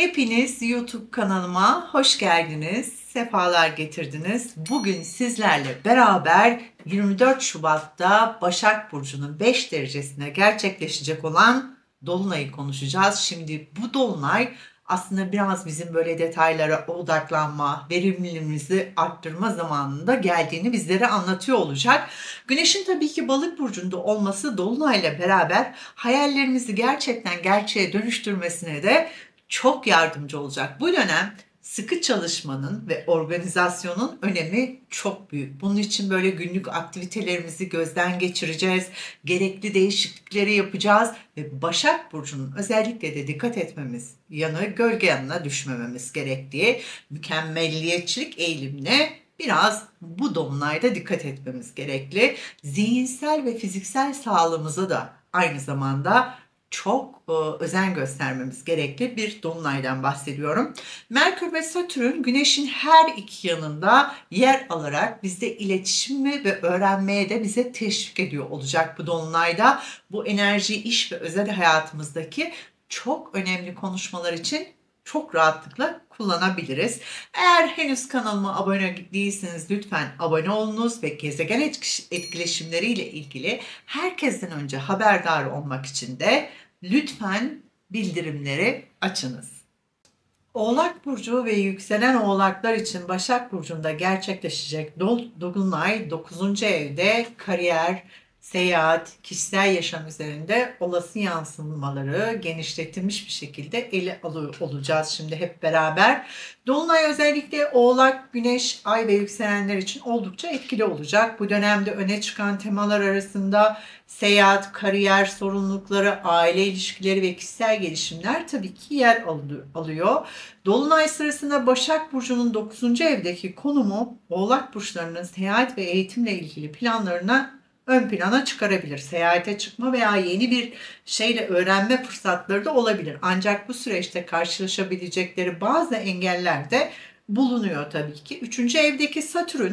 Hepiniz YouTube kanalıma hoş geldiniz, sefalar getirdiniz. Bugün sizlerle beraber 24 Şubat'ta Başak Burcu'nun 5 derecesine gerçekleşecek olan Dolunay'ı konuşacağız. Şimdi bu Dolunay aslında biraz bizim böyle detaylara odaklanma, verimliliğimizi arttırma zamanında geldiğini bizlere anlatıyor olacak. Güneşin tabii ki balık burcunda olması Dolunay'la beraber hayallerimizi gerçekten gerçeğe dönüştürmesine de çok yardımcı olacak. Bu dönem sıkı çalışmanın ve organizasyonun önemi çok büyük. Bunun için böyle günlük aktivitelerimizi gözden geçireceğiz. Gerekli değişiklikleri yapacağız ve Başak Burcu'nun özellikle de dikkat etmemiz yanı gölge yanına düşmememiz gerektiği mükemmelliyetçilik eğilimine biraz bu dolunayda dikkat etmemiz gerekli. Zihinsel ve fiziksel sağlığımıza da aynı zamanda çok e, özen göstermemiz gerekli bir dolunaydan bahsediyorum. Merkür ve Satürn güneşin her iki yanında yer alarak bizde iletişimi ve öğrenmeye de bize teşvik ediyor olacak bu dolunayda. Bu enerji iş ve özel hayatımızdaki çok önemli konuşmalar için çok rahatlıkla kullanabiliriz. Eğer henüz kanalıma abone değilseniz lütfen abone olunuz ve gezegen etkileşimleriyle ilgili herkesten önce haberdar olmak için de lütfen bildirimleri açınız. Oğlak Burcu ve yükselen oğlaklar için Başak Burcu'nda gerçekleşecek Dolunay 9. evde kariyer, seyahat, kişisel yaşam üzerinde olası yansımaları genişletilmiş bir şekilde ele alıyor olacağız şimdi hep beraber. Dolunay özellikle Oğlak, Güneş, Ay ve yükselenler için oldukça etkili olacak. Bu dönemde öne çıkan temalar arasında seyahat, kariyer sorumlulukları, aile ilişkileri ve kişisel gelişimler tabii ki yer alıyor. Dolunay sırasında Başak Burcu'nun 9. evdeki konumu Oğlak Burçlarının seyahat ve eğitimle ilgili planlarına ön plana çıkarabilir. Seyahate çıkma veya yeni bir şeyle öğrenme fırsatları da olabilir. Ancak bu süreçte karşılaşabilecekleri bazı engeller de bulunuyor tabii ki. Üçüncü evdeki Satürn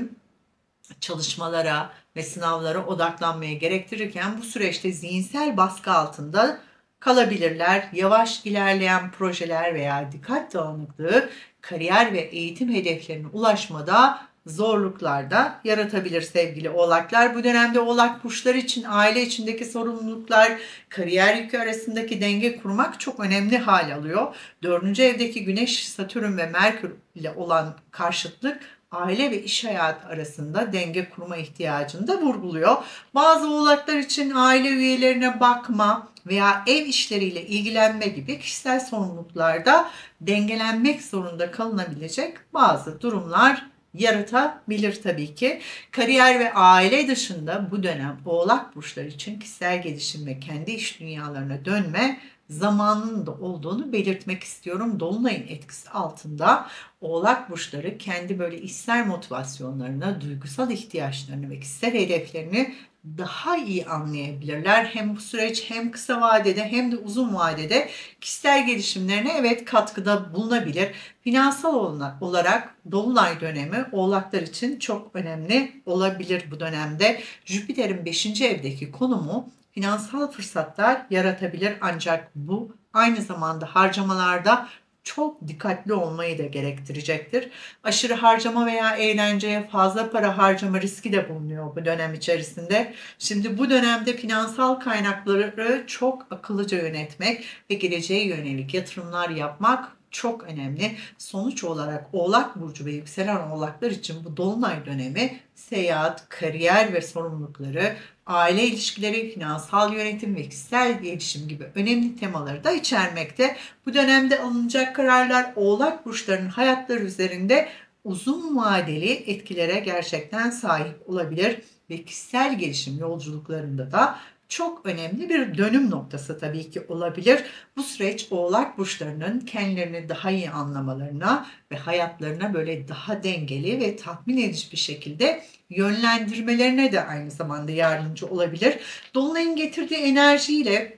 çalışmalara ve sınavlara odaklanmaya gerektirirken bu süreçte zihinsel baskı altında kalabilirler. Yavaş ilerleyen projeler veya dikkat dağınıklığı kariyer ve eğitim hedeflerine ulaşmada zorluklar da yaratabilir sevgili oğlaklar. Bu dönemde oğlak burçları için aile içindeki sorumluluklar, kariyer yükü arasındaki denge kurmak çok önemli hal alıyor. Dördüncü evdeki güneş, satürn ve merkür ile olan karşıtlık aile ve iş hayatı arasında denge kurma ihtiyacını da vurguluyor. Bazı oğlaklar için aile üyelerine bakma veya ev işleriyle ilgilenme gibi kişisel sorumluluklarda dengelenmek zorunda kalınabilecek bazı durumlar yaratabilir tabii ki. Kariyer ve aile dışında bu dönem oğlak burçları için kişisel gelişim ve kendi iş dünyalarına dönme zamanının da olduğunu belirtmek istiyorum. Dolunay'ın etkisi altında oğlak burçları kendi böyle ister motivasyonlarına, duygusal ihtiyaçlarını ve kişisel hedeflerini daha iyi anlayabilirler. Hem bu süreç hem kısa vadede hem de uzun vadede kişisel gelişimlerine evet katkıda bulunabilir. Finansal olarak Dolunay dönemi oğlaklar için çok önemli olabilir bu dönemde. Jüpiter'in 5. evdeki konumu finansal fırsatlar yaratabilir ancak bu aynı zamanda harcamalarda çok dikkatli olmayı da gerektirecektir. Aşırı harcama veya eğlenceye fazla para harcama riski de bulunuyor bu dönem içerisinde. Şimdi bu dönemde finansal kaynakları çok akıllıca yönetmek ve geleceğe yönelik yatırımlar yapmak çok önemli. Sonuç olarak Oğlak Burcu ve yükselen oğlaklar için bu dolunay dönemi seyahat, kariyer ve sorumlulukları, aile ilişkileri, finansal yönetim ve kişisel gelişim gibi önemli temaları da içermekte. Bu dönemde alınacak kararlar Oğlak Burçlarının hayatları üzerinde uzun vadeli etkilere gerçekten sahip olabilir ve kişisel gelişim yolculuklarında da çok önemli bir dönüm noktası tabii ki olabilir. Bu süreç oğlak burçlarının kendilerini daha iyi anlamalarına ve hayatlarına böyle daha dengeli ve tatmin edici bir şekilde yönlendirmelerine de aynı zamanda yardımcı olabilir. Dolunay'ın getirdiği enerjiyle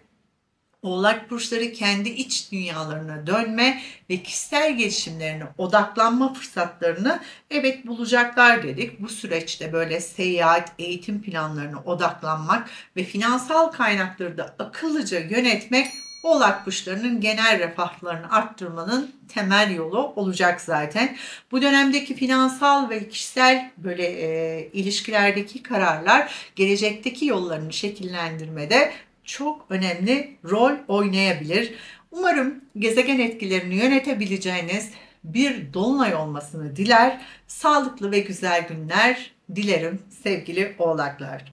Oğlak burçları kendi iç dünyalarına dönme ve kişisel gelişimlerine odaklanma fırsatlarını evet bulacaklar dedik. Bu süreçte böyle seyahat, eğitim planlarına odaklanmak ve finansal kaynakları da akıllıca yönetmek Oğlak burçlarının genel refahlarını arttırmanın temel yolu olacak zaten. Bu dönemdeki finansal ve kişisel böyle e, ilişkilerdeki kararlar gelecekteki yollarını şekillendirmede çok önemli rol oynayabilir. Umarım gezegen etkilerini yönetebileceğiniz bir dolunay olmasını diler. Sağlıklı ve güzel günler dilerim sevgili oğlaklar.